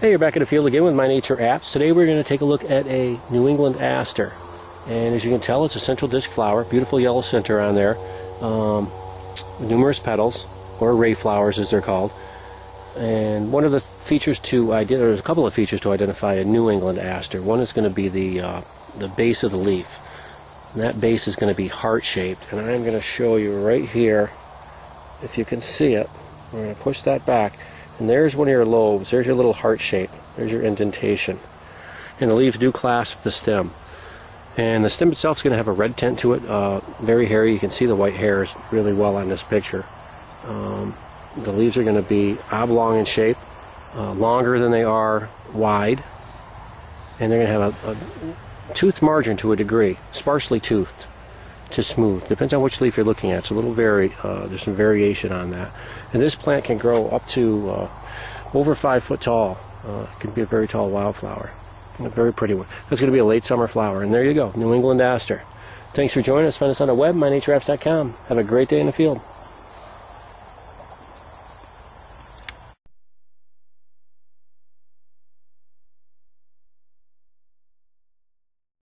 Hey, you're back in the field again with My Nature Apps. Today we're going to take a look at a New England aster. And as you can tell, it's a central disc flower, beautiful yellow center on there, um, numerous petals, or ray flowers as they're called. And one of the features to identify, there's a couple of features to identify a New England aster. One is going to be the, uh, the base of the leaf. And that base is going to be heart-shaped. And I'm going to show you right here, if you can see it. We're going to push that back and there's one of your lobes. There's your little heart shape. There's your indentation. And the leaves do clasp the stem. And the stem itself is going to have a red tint to it. Uh, very hairy. You can see the white hairs really well on this picture. Um, the leaves are going to be oblong in shape, uh, longer than they are wide. And they're going to have a, a toothed margin to a degree, sparsely toothed to smooth. Depends on which leaf you're looking at. It's a little vary. Uh, there's some variation on that. And this plant can grow up to uh, over five foot tall. Uh, it can be a very tall wildflower. A very pretty one. That's going to be a late summer flower. And there you go, New England aster. Thanks for joining us. Find us on the web, mynatureapps.com. Have a great day in the field.